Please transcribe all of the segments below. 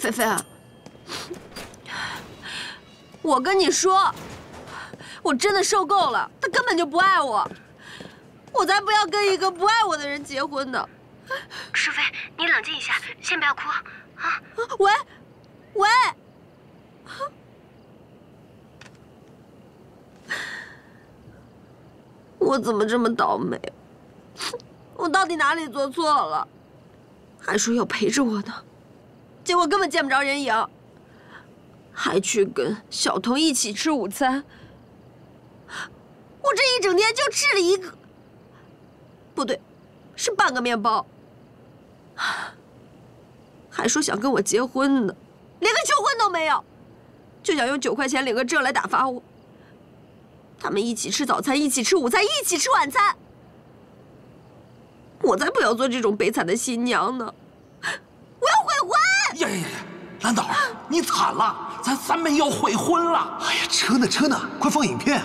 菲菲，我跟你说，我真的受够了，他根本就不爱我，我才不要跟一个不爱我的人结婚呢。淑菲，你冷静一下，先不要哭啊！喂，喂，我怎么这么倒霉？我到底哪里做错了？还说要陪着我呢，结果根本见不着人影，还去跟小童一起吃午餐。我这一整天就吃了一个，不对，是半个面包。还说想跟我结婚呢，连个求婚都没有，就想用九块钱领个证来打发我。他们一起吃早餐，一起吃午餐，一起吃晚餐。我才不要做这种悲惨的新娘呢！我要悔婚！呀呀呀！蓝导，你惨了，咱三妹要悔婚了！哎呀，车呢车呢，快放影片！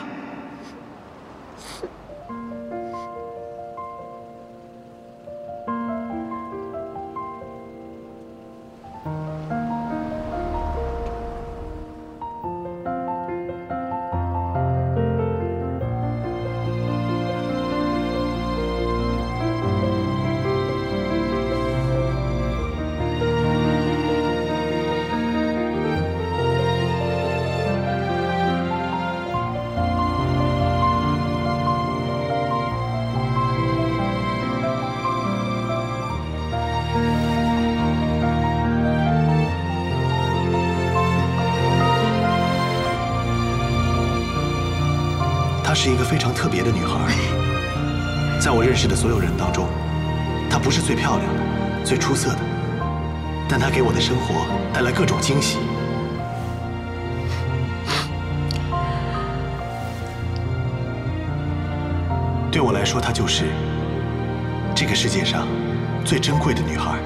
是一个非常特别的女孩，在我认识的所有人当中，她不是最漂亮的、最出色的，但她给我的生活带来各种惊喜。对我来说，她就是这个世界上最珍贵的女孩。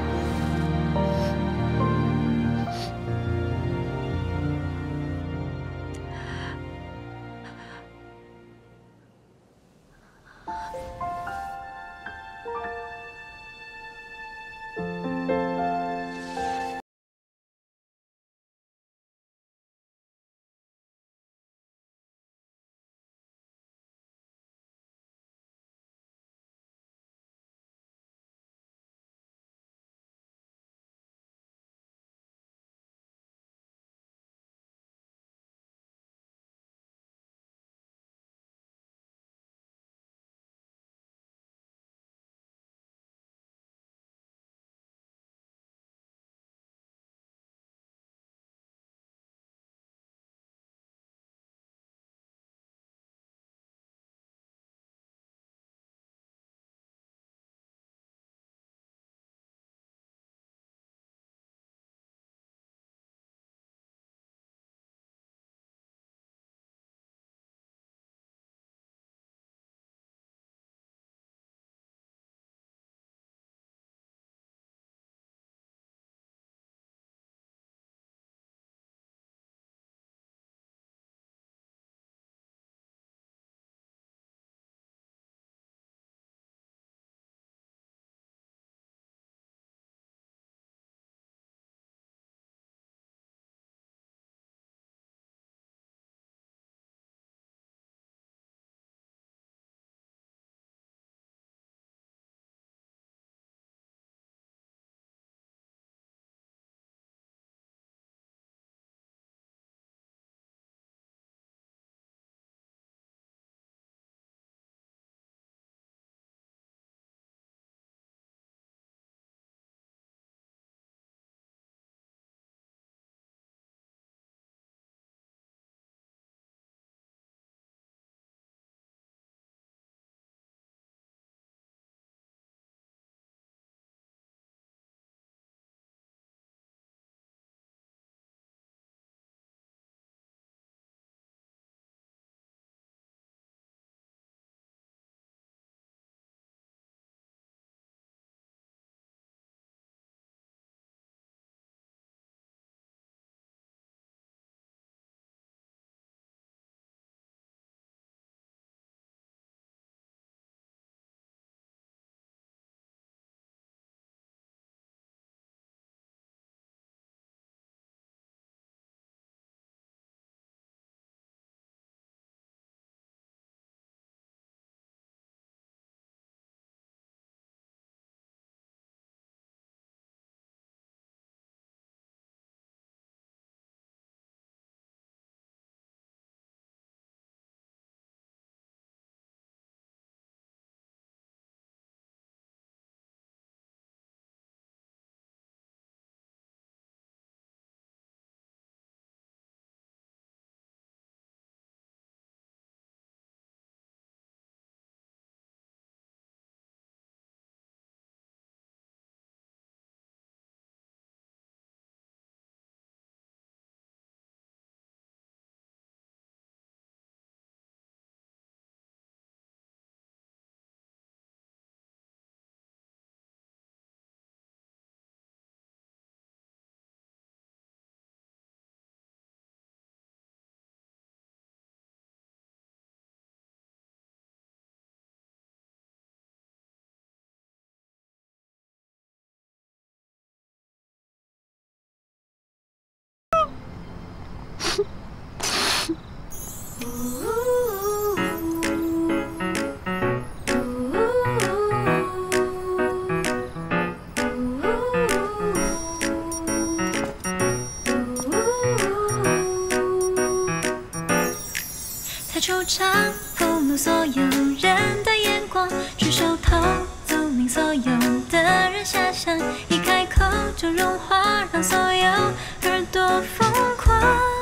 才出场，俘虏所有人的眼光，举手投足令所有的人遐想，一开口就融化，让所有耳朵疯狂。